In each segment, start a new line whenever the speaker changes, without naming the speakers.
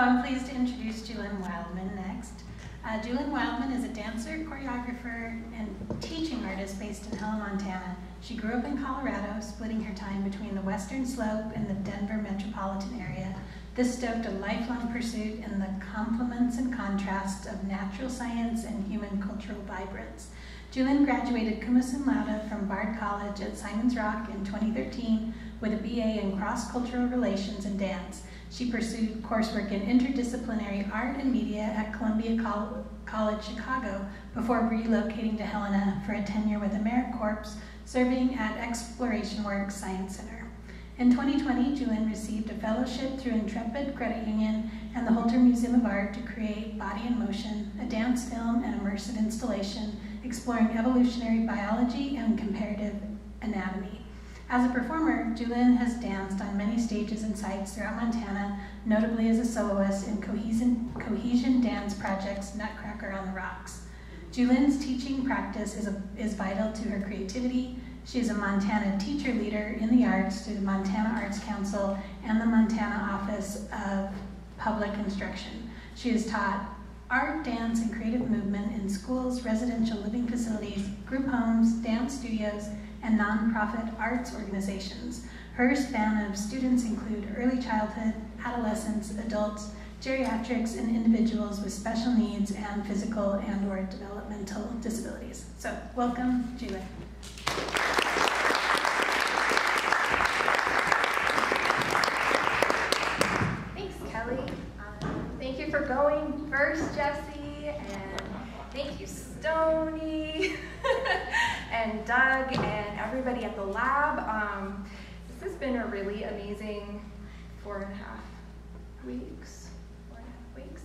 I'm pleased to introduce Julynn Wildman next. Uh, Julynn Wildman is a dancer, choreographer, and teaching artist based in Helena, Montana. She grew up in Colorado, splitting her time between the Western Slope and the Denver metropolitan area. This stoked a lifelong pursuit in the complements and contrasts of natural science and human cultural vibrance. Julynn graduated cum laude from Bard College at Simon's Rock in 2013 with a BA in cross-cultural relations and dance. She pursued coursework in interdisciplinary art and media at Columbia Col College Chicago before relocating to Helena for a tenure with AmeriCorps, serving at ExplorationWorks Science Center. In 2020, Julynn received a fellowship through Intrepid Credit Union and the Holter Museum of Art to create Body in Motion, a dance film and immersive installation exploring evolutionary biology and comparative anatomy. As a performer, Julynn has danced on many stages and sites throughout Montana, notably as a soloist in cohesion, cohesion dance projects Nutcracker on the Rocks. Julynn's teaching practice is, a, is vital to her creativity. She is a Montana teacher leader in the arts through the Montana Arts Council and the Montana Office of Public Instruction. She has taught art, dance, and creative movement in schools, residential living facilities, group homes, dance studios, and nonprofit arts organizations. Her span of students include early childhood, adolescents, adults, geriatrics, and individuals with special needs and physical and or developmental disabilities. So welcome, Julie.
Thanks, Kelly. Um, thank you for going first, Jesse, and thank you, Stony. Doug and everybody at the lab. Um, this has been a really amazing four and a half weeks. Four and a half weeks.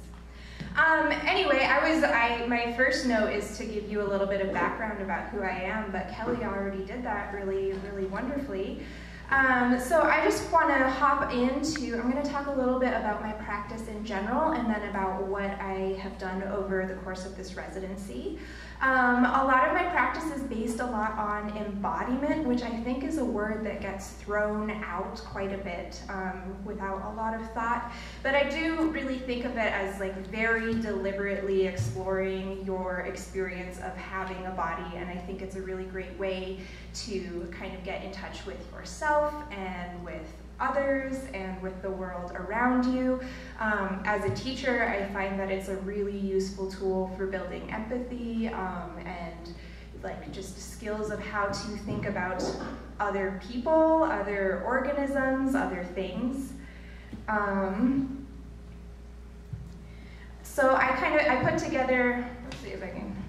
Um, anyway, I was I my first note is to give you a little bit of background about who I am, but Kelly already did that really, really wonderfully. Um, so I just want to hop into, I'm going to talk a little bit about my practice in general and then about what I have done over the course of this residency. Um, a lot of my practice is based a lot on embodiment, which I think is a word that gets thrown out quite a bit um, without a lot of thought. But I do really think of it as like very deliberately exploring your experience of having a body, and I think it's a really great way to kind of get in touch with yourself and with others and with the world around you. Um, as a teacher, I find that it's a really useful tool for building empathy um, and like just skills of how to think about other people, other organisms, other things. Um, so I kind of, I put together, let's see if I can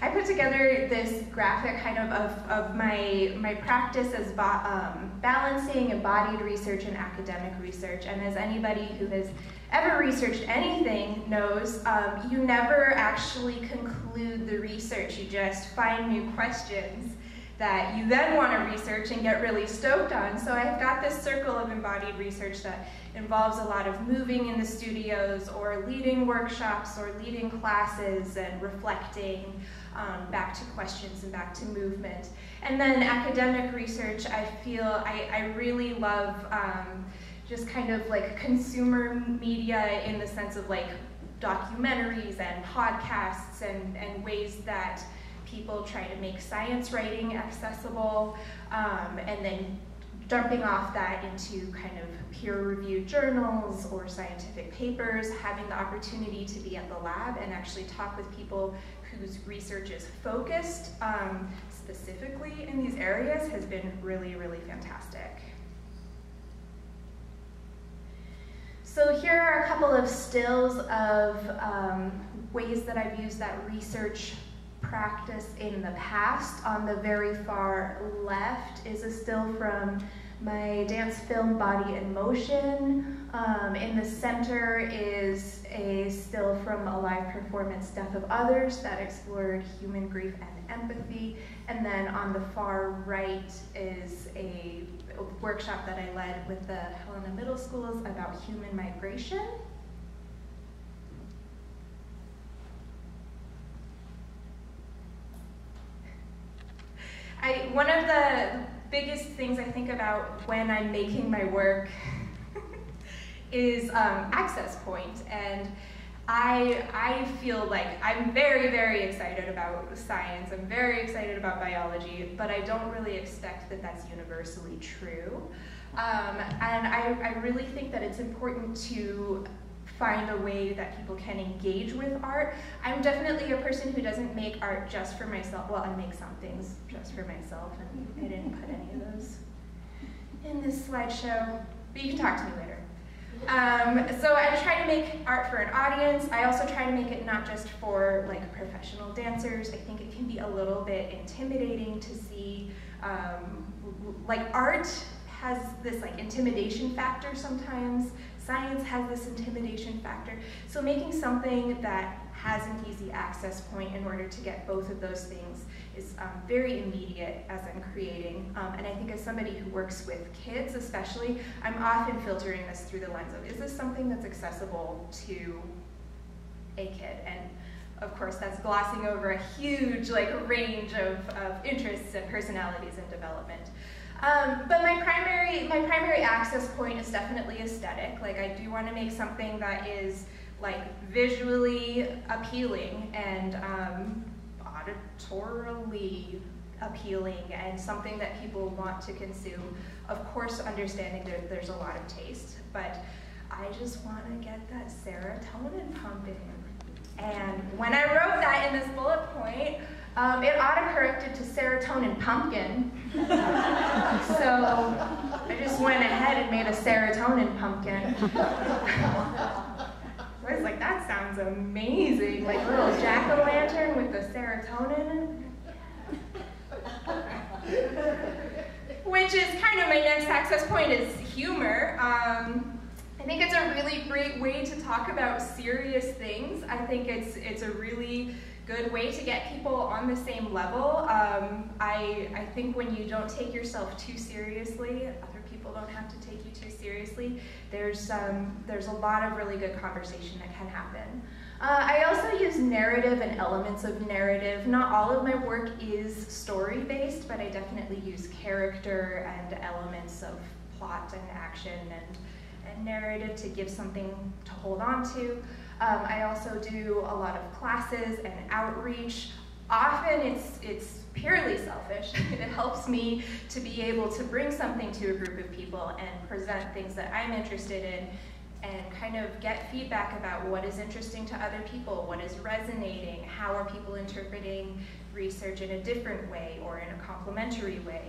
I put together this graphic kind of of, of my, my practice as um, balancing embodied research and academic research. And as anybody who has ever researched anything knows, um, you never actually conclude the research. You just find new questions that you then want to research and get really stoked on. So I've got this circle of embodied research that involves a lot of moving in the studios or leading workshops or leading classes and reflecting um, back to questions and back to movement. And then academic research, I feel I, I really love um, just kind of like consumer media in the sense of like documentaries and podcasts and, and ways that people try to make science writing accessible um, and then dumping off that into kind of peer-reviewed journals or scientific papers, having the opportunity to be at the lab and actually talk with people whose research is focused um, specifically in these areas has been really, really fantastic. So here are a couple of stills of um, ways that I've used that research practice in the past. On the very far left is a still from my dance film Body in Motion. Um, in the center is a still from a live performance Death of Others that explored human grief and empathy. And then on the far right is a workshop that I led with the Helena Middle Schools about human migration. I, one of the biggest things I think about when I'm making my work is um, Access Point. And I, I feel like I'm very, very excited about science. I'm very excited about biology, but I don't really expect that that's universally true. Um, and I, I really think that it's important to find a way that people can engage with art. I'm definitely a person who doesn't make art just for myself. Well, I make some things just for myself, and I didn't put any of those in this slideshow, but you can talk to me later. Um, so I try to make art for an audience. I also try to make it not just for like professional dancers. I think it can be a little bit intimidating to see, um, like art has this like intimidation factor sometimes. Science has this intimidation factor. So making something that has an easy access point in order to get both of those things is um, very immediate as I'm creating. Um, and I think as somebody who works with kids especially, I'm often filtering this through the lens of, is this something that's accessible to a kid? And of course, that's glossing over a huge like range of, of interests and personalities and development. Um, but my primary, my primary access point is definitely aesthetic. Like I do want to make something that is like visually appealing and um, auditorily appealing and something that people want to consume. Of course, understanding that there's a lot of taste, but I just want to get that serotonin pumping. And when I wrote that in this bullet point, um, it autocorrected to serotonin pumpkin. So I just went ahead and made a serotonin pumpkin. I was like, that sounds amazing. Like a little jack-o'-lantern with the serotonin. Which is kind of my next access point is humor. Um, I think it's a really great way to talk about serious things. I think it's it's a really good way to get people on the same level. Um, I, I think when you don't take yourself too seriously, other people don't have to take you too seriously, there's, um, there's a lot of really good conversation that can happen. Uh, I also use narrative and elements of narrative. Not all of my work is story based, but I definitely use character and elements of plot and action and, and narrative to give something to hold on to. Um, I also do a lot of classes and outreach. Often it's, it's purely selfish. it helps me to be able to bring something to a group of people and present things that I'm interested in and kind of get feedback about what is interesting to other people, what is resonating, how are people interpreting research in a different way or in a complementary way.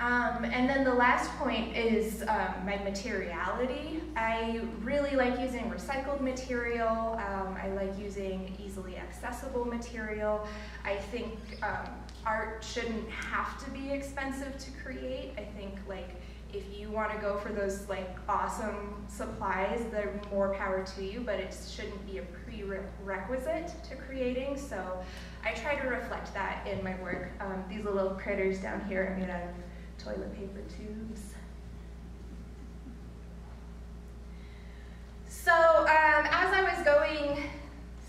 Um, and then the last point is um, my materiality. I really like using recycled material. Um, I like using easily accessible material. I think um, art shouldn't have to be expensive to create. I think like if you want to go for those like awesome supplies, they're more power to you, but it shouldn't be a prerequisite to creating. So I try to reflect that in my work. Um, these little critters down here are made out of toilet paper tubes. So um, as I was going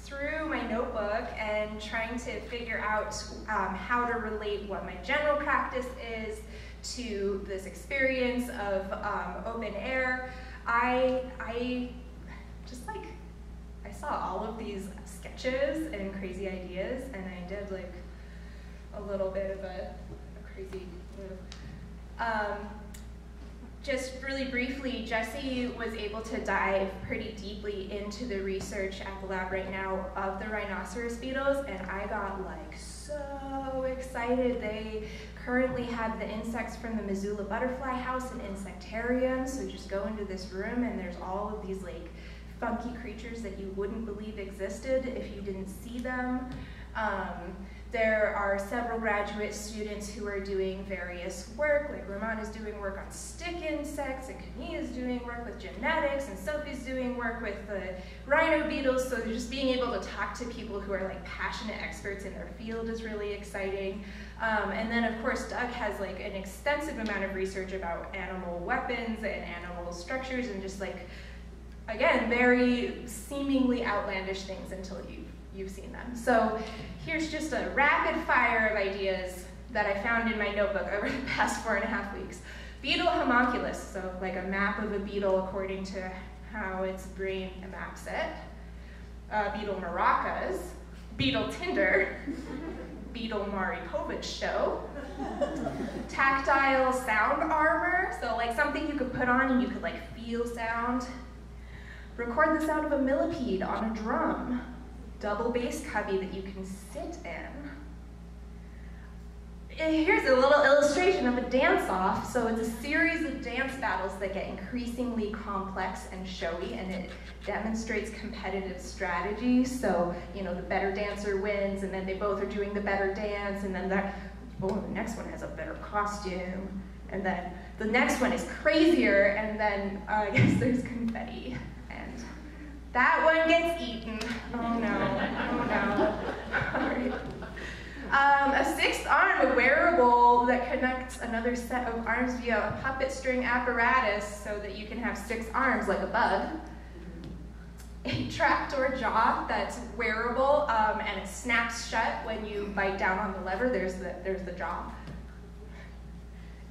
through my notebook and trying to figure out um, how to relate what my general practice is to this experience of um, open air, I, I just like, I saw all of these sketches and crazy ideas and I did like a little bit of a, a crazy move. Um, just really briefly, Jesse was able to dive pretty deeply into the research at the lab right now of the rhinoceros beetles, and I got like so excited. They currently have the insects from the Missoula Butterfly House and Insectarium, so just go into this room and there's all of these like funky creatures that you wouldn't believe existed if you didn't see them. Um, there are several graduate students who are doing various work, like Roman is doing work on stick insects, and Kania is doing work with genetics, and Sophie's doing work with the rhino beetles, so just being able to talk to people who are like passionate experts in their field is really exciting. Um, and then of course Doug has like an extensive amount of research about animal weapons and animal structures and just like, again, very seemingly outlandish things until you you've seen them. So here's just a rapid fire of ideas that I found in my notebook over the past four and a half weeks. Beetle homunculus, so like a map of a beetle according to how its brain maps it. Uh, Beetle maracas, Beetle Tinder, Beetle Maury Povich show, tactile sound armor, so like something you could put on and you could like feel sound. Record the sound of a millipede on a drum, double bass cubby that you can sit in. Here's a little illustration of a dance-off. So it's a series of dance battles that get increasingly complex and showy, and it demonstrates competitive strategy. So, you know, the better dancer wins, and then they both are doing the better dance, and then that, oh, the next one has a better costume, and then the next one is crazier, and then uh, I guess there's confetti. That one gets eaten. Oh no, oh no. Um, a sixth arm, a wearable that connects another set of arms via a puppet string apparatus so that you can have six arms like a bug. A trapdoor jaw that's wearable um, and it snaps shut when you bite down on the lever. There's the, there's the jaw.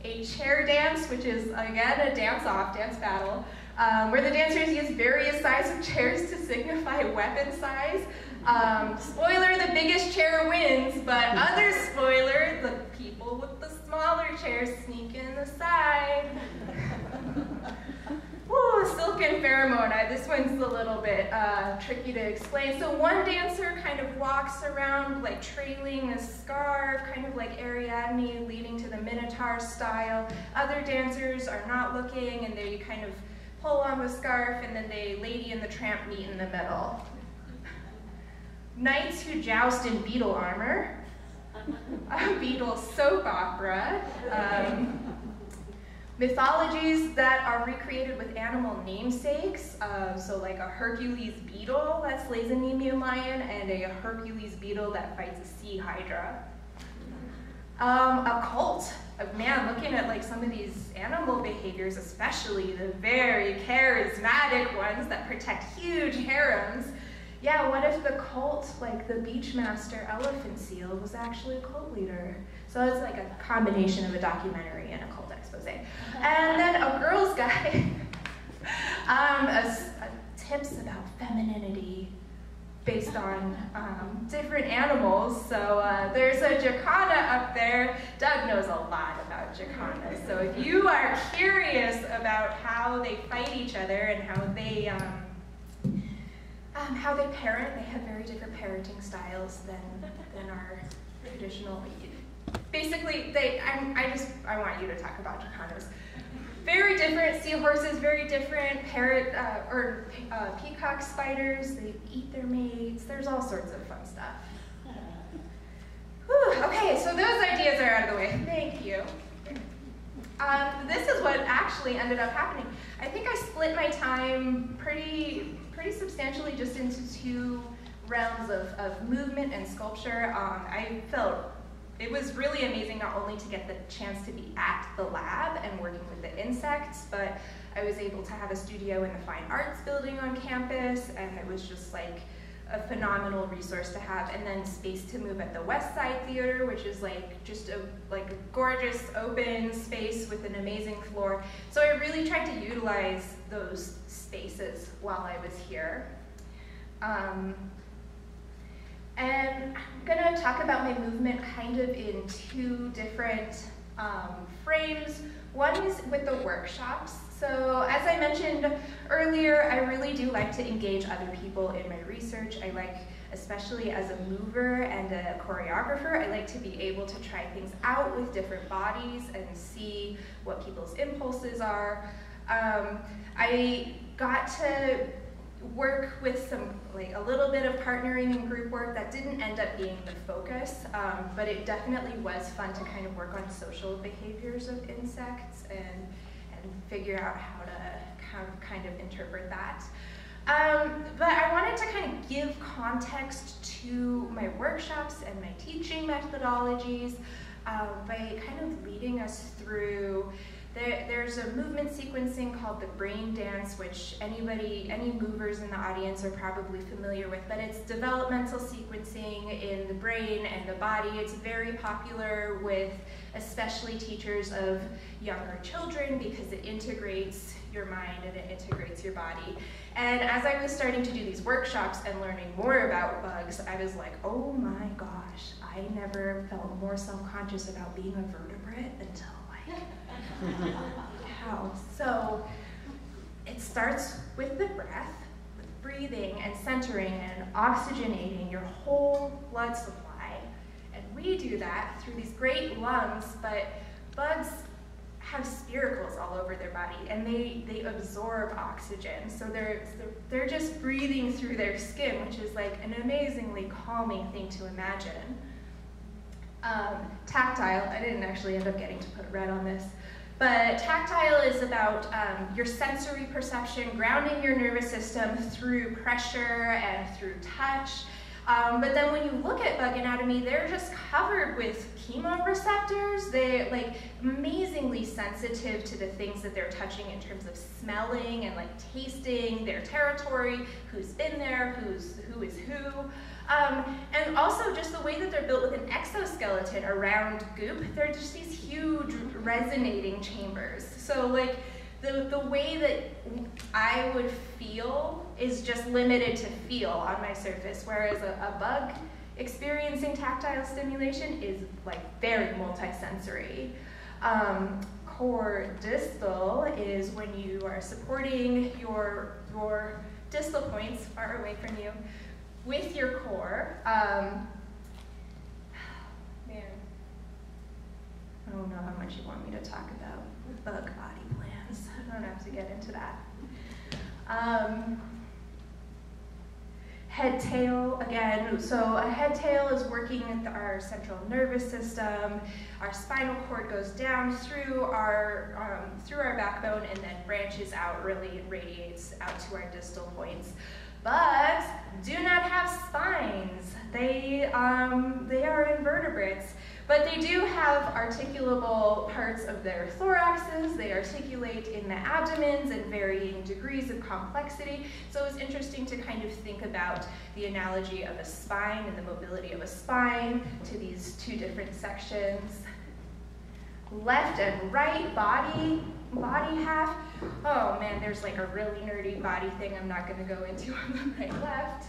A chair dance, which is again a dance off, dance battle, um, where the dancers use various sizes of chairs to signify weapon size. Um, spoiler, the biggest chair wins, but other spoiler, the people with the smaller chairs sneak in the side. Woo, silk and pheromone. I, this one's a little bit uh, tricky to explain. So one dancer kind of walks around like trailing a scarf, kind of like Ariadne leading to the Minotaur style. Other dancers are not looking and they kind of pull on the scarf and then they Lady and the Tramp meet in the middle. Knights who joust in beetle armor, a beetle soap opera, um, mythologies that are recreated with animal namesakes, uh, so like a Hercules beetle that slays a Nemean lion, and a Hercules beetle that fights a sea hydra. Um, a cult, man, looking at like some of these animal behaviors, especially the very charismatic ones that protect huge harems, yeah, what if the cult, like the Beachmaster elephant seal, was actually a cult leader? So it's like a combination of a documentary and a cult expose. And then a girl's guide, um, a, a tips about femininity based on um, different animals. So uh, there's a jacana up there. Doug knows a lot about jacanas. So if you are curious about how they fight each other and how they um, um, how they parent, they have very different parenting styles than, than our traditional. Basically, they, I, I just, I want you to talk about jacanas. Very different seahorses, very different parrot uh, or uh, peacock spiders. They eat their mates. There's all sorts of fun stuff. Whew, okay, so those ideas are out of the way. Thank you. Um, this is what actually ended up happening. I think I split my time pretty pretty substantially just into two realms of, of movement and sculpture. Um, I felt it was really amazing not only to get the chance to be at the lab and working with the insects, but I was able to have a studio in the fine arts building on campus, and it was just like a phenomenal resource to have. And then space to move at the West Side Theater, which is like just a like a gorgeous open space with an amazing floor. So I really tried to utilize those spaces while I was here. Um, and I'm gonna talk about my movement kind of in two different um, frames. One is with the workshops. So as I mentioned earlier, I really do like to engage other people in my research. I like, especially as a mover and a choreographer, I like to be able to try things out with different bodies and see what people's impulses are. Um, I got to work with some, like a little bit of partnering and group work that didn't end up being the focus, um, but it definitely was fun to kind of work on social behaviors of insects and, and figure out how to kind of, kind of interpret that. Um, but I wanted to kind of give context to my workshops and my teaching methodologies uh, by kind of leading us through there, there's a movement sequencing called the brain dance, which anybody, any movers in the audience are probably familiar with, but it's developmental sequencing in the brain and the body. It's very popular with especially teachers of younger children because it integrates your mind and it integrates your body. And as I was starting to do these workshops and learning more about bugs, I was like, oh my gosh, I never felt more self-conscious about being a vertebrate until like, how? So it starts with the breath, with breathing and centering and oxygenating your whole blood supply. And we do that through these great lungs, but bugs have spiracles all over their body and they, they absorb oxygen. So they're, they're just breathing through their skin, which is like an amazingly calming thing to imagine. Um, tactile, I didn't actually end up getting to put red on this, but tactile is about um, your sensory perception, grounding your nervous system through pressure and through touch. Um, but then when you look at bug anatomy, they're just covered with chemoreceptors. They're like amazingly sensitive to the things that they're touching in terms of smelling and like tasting their territory, who's been there, who's who is who. Um, and also just the way that they're built with an exoskeleton around goop, they're just these huge resonating chambers. So like the, the way that I would feel is just limited to feel on my surface, whereas a, a bug experiencing tactile stimulation is like very multisensory. Um, core distal is when you are supporting your, your distal points far away from you with your core. Um, man, I don't know how much you want me to talk about bug body plans. I don't have to get into that. Um, head tail again so a head tail is working with our central nervous system our spinal cord goes down through our um, through our backbone and then branches out really radiates out to our distal points but do not have spines they um, they are invertebrates but they do have articulable parts of their thoraxes. They articulate in the abdomens in varying degrees of complexity. So it's interesting to kind of think about the analogy of a spine and the mobility of a spine to these two different sections. Left and right body, body half. Oh man, there's like a really nerdy body thing I'm not gonna go into on the right left.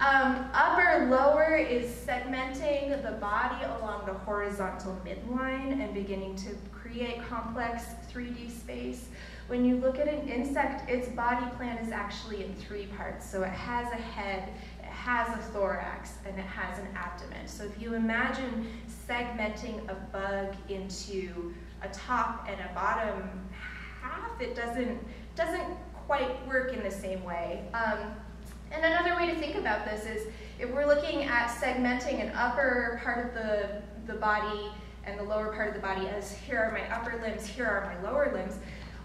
Um, upper lower is segmenting the body along the horizontal midline and beginning to create complex 3D space. When you look at an insect, its body plan is actually in three parts. So it has a head, it has a thorax, and it has an abdomen. So if you imagine segmenting a bug into a top and a bottom half, it doesn't, doesn't quite work in the same way. Um, and another way to think about this is if we're looking at segmenting an upper part of the, the body and the lower part of the body as here are my upper limbs, here are my lower limbs,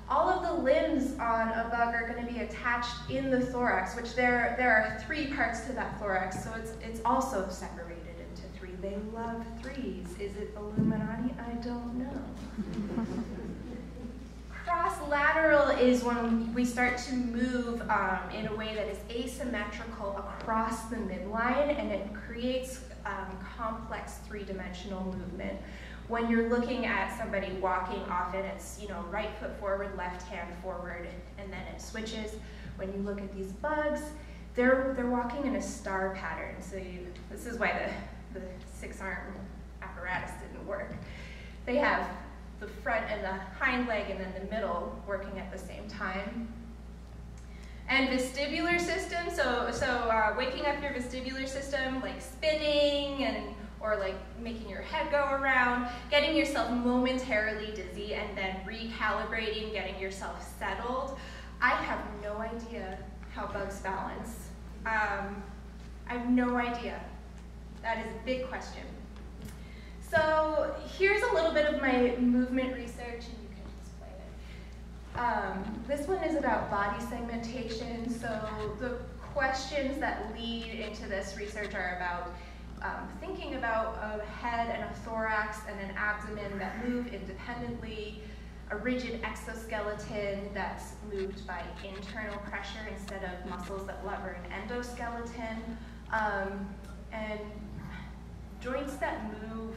all of the limbs on a bug are going to be attached in the thorax, which there, there are three parts to that thorax, so it's, it's also separated into three. They love threes. Is it Illuminati? I don't know. Cross-lateral is when we start to move um, in a way that is asymmetrical across the midline and it creates um, complex three-dimensional movement. When you're looking at somebody walking, often it's you know right foot forward, left hand forward, and then it switches. When you look at these bugs, they're, they're walking in a star pattern. So you, this is why the, the six-arm apparatus didn't work. They have the front and the hind leg and then the middle working at the same time. And vestibular system, so, so uh, waking up your vestibular system, like spinning and or like making your head go around, getting yourself momentarily dizzy and then recalibrating, getting yourself settled. I have no idea how bugs balance. Um, I have no idea. That is a big question. So here's a little bit of my movement research, and you can just play it. Um, this one is about body segmentation. So the questions that lead into this research are about um, thinking about a head and a thorax and an abdomen that move independently, a rigid exoskeleton that's moved by internal pressure instead of muscles that lever an endoskeleton, um, and joints that move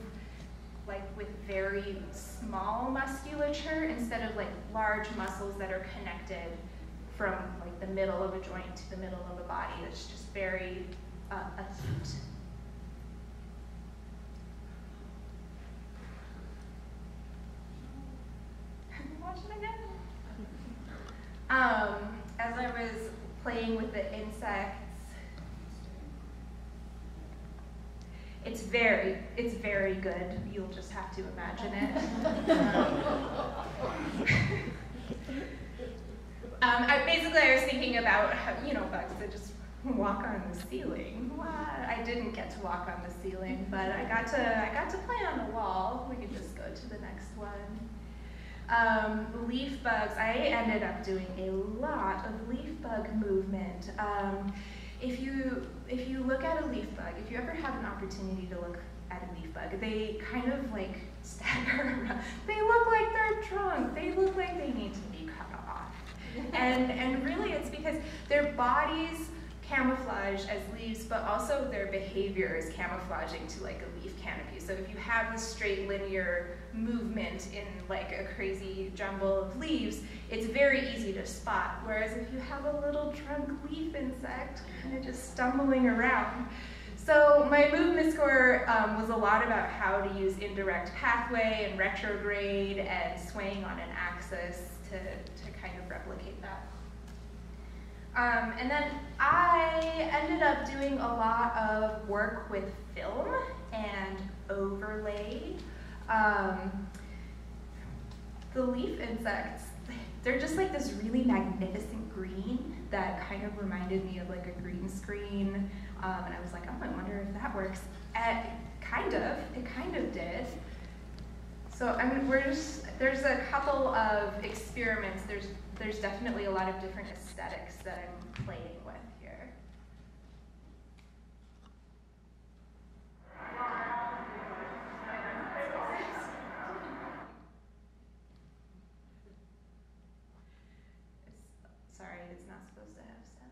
like with very small musculature instead of like large muscles that are connected from like the middle of a joint to the middle of a body. It's just very uh, acute. Um, as I was playing with the insects, it's very, it's very good. You'll just have to imagine it. um, I, basically, I was thinking about how, you know bugs that just walk on the ceiling. What? I didn't get to walk on the ceiling, but I got to I got to play on the wall. We could just go to the next one. Um, leaf bugs, I ended up doing a lot of leaf bug movement. Um, if you if you look at a leaf bug, if you ever have an opportunity to look at a leaf bug, they kind of like stagger around. They look like they're drunk. They look like they need to be cut off. and and really it's because their bodies camouflage as leaves, but also their behavior is camouflaging to like a leaf canopy. So if you have this straight linear movement in like a crazy jumble of leaves, it's very easy to spot. Whereas if you have a little trunk leaf insect kind of just stumbling around. So my movement score um, was a lot about how to use indirect pathway and retrograde and swaying on an axis to, to kind of replicate that. Um, and then I ended up doing a lot of work with film and overlay. Um, the leaf insects, they're just like this really magnificent green that kind of reminded me of like a green screen. Um, and I was like, oh, I wonder if that works. And kind of, it kind of did. So I mean, we're just, there's a couple of experiments. There's there's definitely a lot of different aesthetics that I'm playing with here. It's, sorry, it's not supposed to have sound.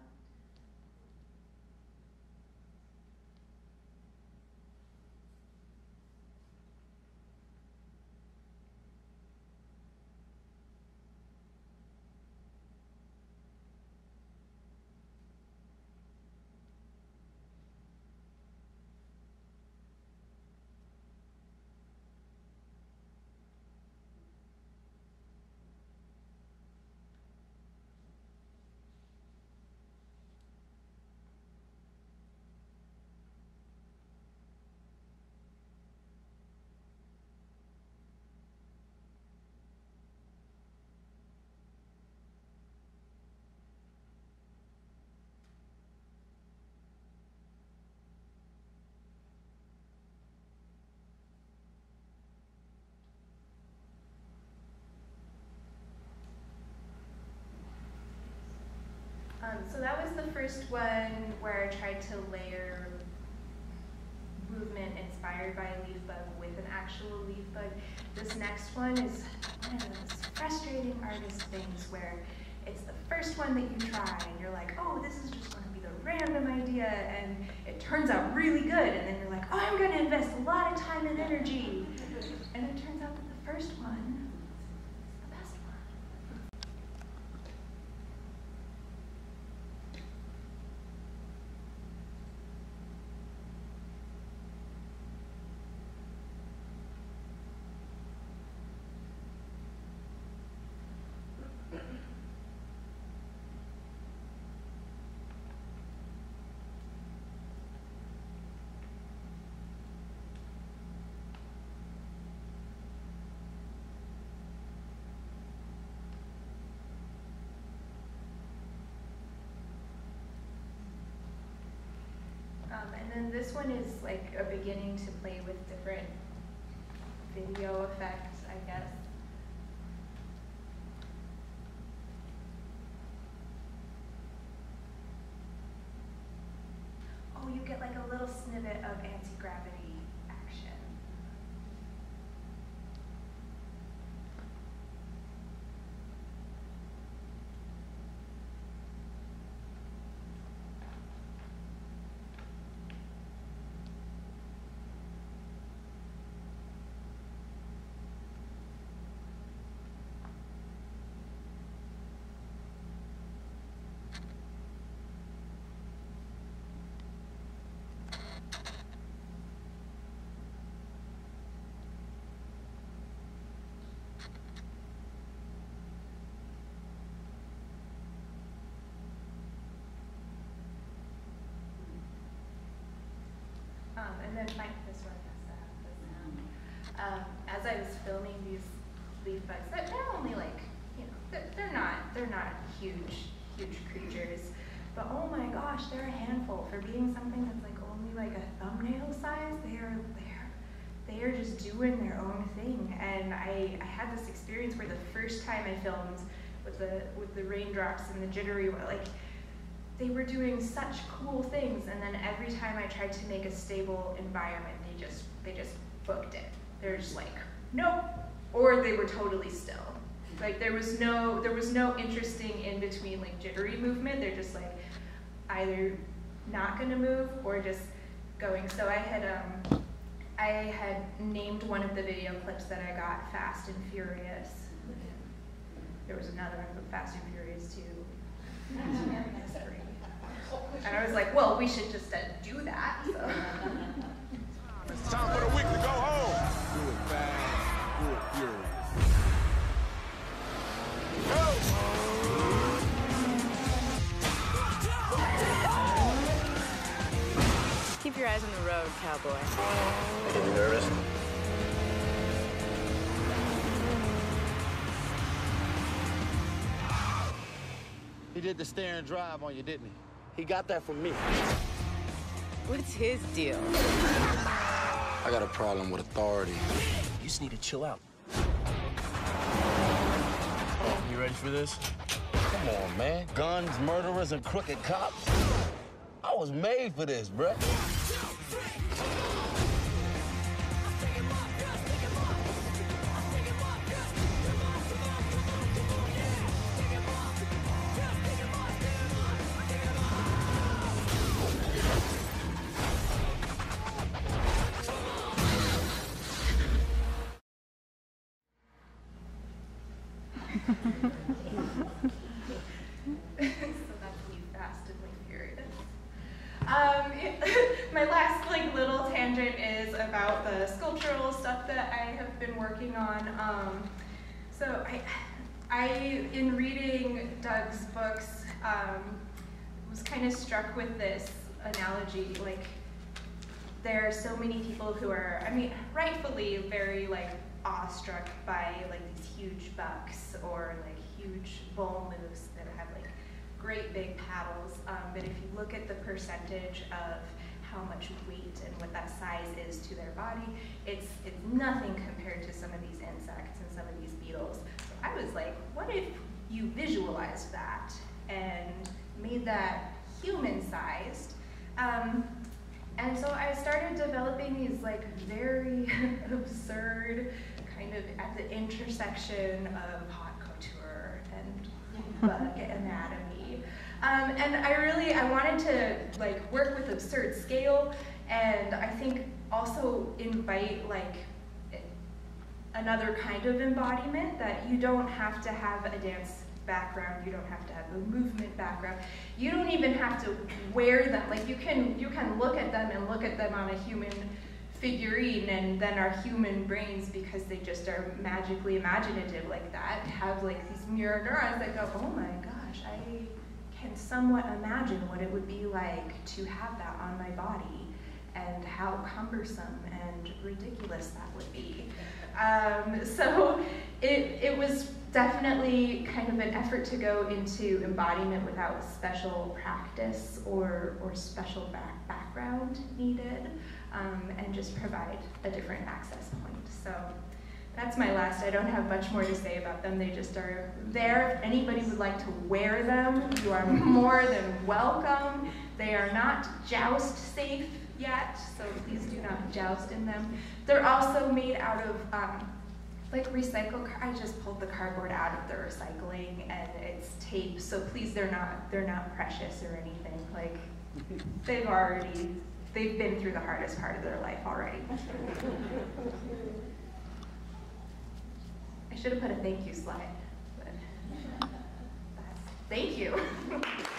Um, so that was the first one where I tried to layer movement inspired by a leaf bug with an actual leaf bug. This next one is one of those frustrating artist things where it's the first one that you try and you're like, oh, this is just going to be the random idea and it turns out really good and then you're like, oh, I'm going to invest a lot of time and energy. And it turns out that the first one Um, and then this one is like a beginning to play with different video effects, I guess. Oh, you get like a little snippet of anti-gravity action. this might this one has that the sound. Um, as I was filming these leaf bugs, they're, they're only like you know they're, they're not they're not huge huge creatures, but oh my gosh, they're a handful for being something that's like only like a thumbnail size. They are they're they are just doing their own thing, and I I had this experience where the first time I filmed with the with the raindrops and the jittery like they were doing such cool things and then every time I tried to make a stable environment they just they just booked it. They're just like, nope. Or they were totally still. Like there was no there was no interesting in between like jittery movement. They're just like either not gonna move or just going. So I had um I had named one of the video clips that I got Fast and Furious. There was another one, but Fast and Furious 2. And I was like, well, we should just uh, do that. So.
It's time for the week to go home. Do it fast, do it furious. Go!
Keep your eyes on the road, cowboy.
Making you nervous?
He did the stare and drive on you, didn't he?
He got that from me.
What's his deal?
I got a problem with authority.
You just need to chill out.
You ready for this? Come on, man. Guns, murderers, and crooked cops. I was made for this, bruh.
Like little tangent is about the sculptural stuff that I have been working on. Um, so I, I in reading Doug's books, um, was kind of struck with this analogy, like there are so many people who are, I mean, rightfully very like awestruck by like these huge bucks or like huge bull moose that have like great big paddles. Um, but if you look at the percentage of how much weight and what that size is to their body, it's it's nothing compared to some of these insects and some of these beetles. So I was like, what if you visualized that and made that human sized? Um, and so I started developing these like very absurd kind of at the intersection of haute couture and bug anatomy. Um, and I really, I wanted to like work with absurd scale and I think also invite like another kind of embodiment that you don't have to have a dance background, you don't have to have a movement background. You don't even have to wear them. Like you can you can look at them and look at them on a human figurine and then our human brains because they just are magically imaginative like that have like these mirror neurons that go, "Oh my gosh, I can somewhat imagine what it would be like to have that on my body and how cumbersome and ridiculous that would be." Um, so it, it was definitely kind of an effort to go into embodiment without special practice or, or special back, background needed um, and just provide a different access point. So that's my last. I don't have much more to say about them. They just are there. If anybody would like to wear them, you are more than welcome. They are not joust safe yet, so please do not joust in them. They're also made out of um, like recycle. I just pulled the cardboard out of the recycling, and it's tape. So please, they're not they're not precious or anything. Like they've already they've been through the hardest part of their life already. I should have put a thank you slide. But thank you.